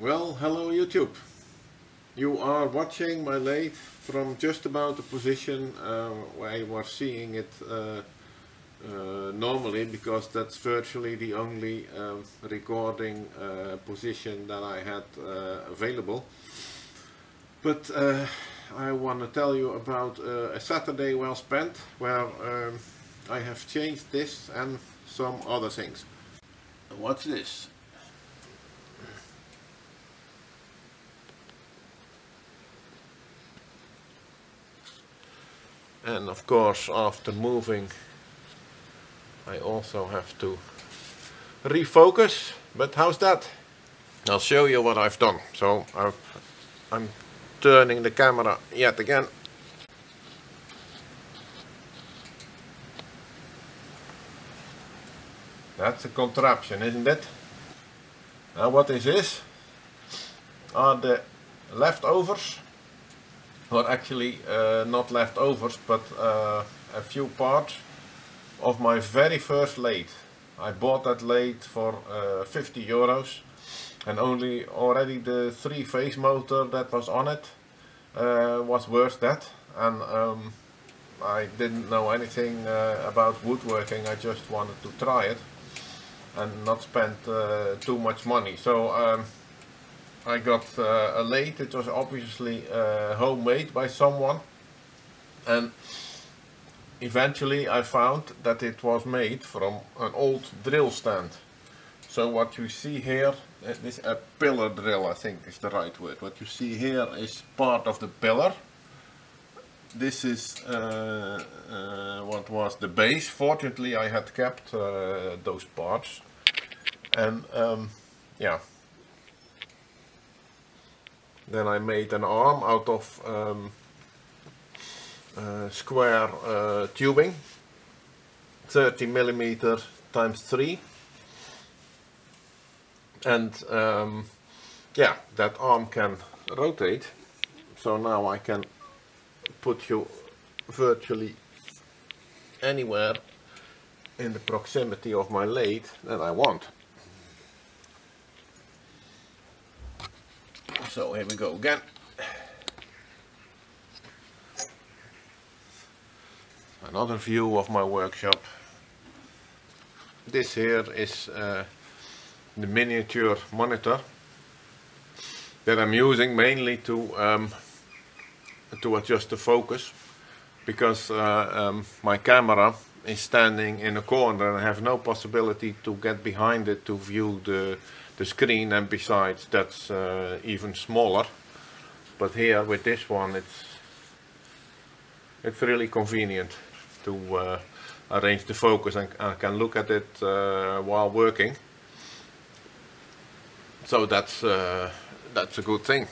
Well, hello YouTube. You are watching my lathe from just about the position uh, where I was seeing it uh, uh, normally because that's virtually the only um, recording uh, position that I had uh, available. But uh, I want to tell you about a Saturday well spent where um, I have changed this and some other things. What's this? And of course after moving I also have to refocus. But how's that? I'll show you what I've done. So i am turning the camera yet again. That's a contraption isn't it? Now what is this? Are the leftovers well, actually uh, not leftovers, but uh, a few parts of my very first lathe. I bought that lathe for uh, 50 euros and only already the three phase motor that was on it uh, was worth that and um, I didn't know anything uh, about woodworking, I just wanted to try it and not spend uh, too much money. So um, I got uh, a lathe, it was obviously uh, homemade by someone and eventually I found that it was made from an old drill stand. So what you see here, uh, this a pillar drill I think is the right word. What you see here is part of the pillar. This is uh, uh, what was the base. Fortunately I had kept uh, those parts and um, yeah then I made an arm out of um, uh, square uh, tubing, 30 millimeter times 3. And um, yeah, that arm can rotate. So now I can put you virtually anywhere in the proximity of my lathe that I want. So here we go again. Another view of my workshop. This here is uh, the miniature monitor that I'm using mainly to um, to adjust the focus because uh, um, my camera is standing in a corner and I have no possibility to get behind it to view the the screen and besides that's uh, even smaller. But here with this one it's it's really convenient to uh, arrange the focus and I can look at it uh, while working. So that's uh, that's a good thing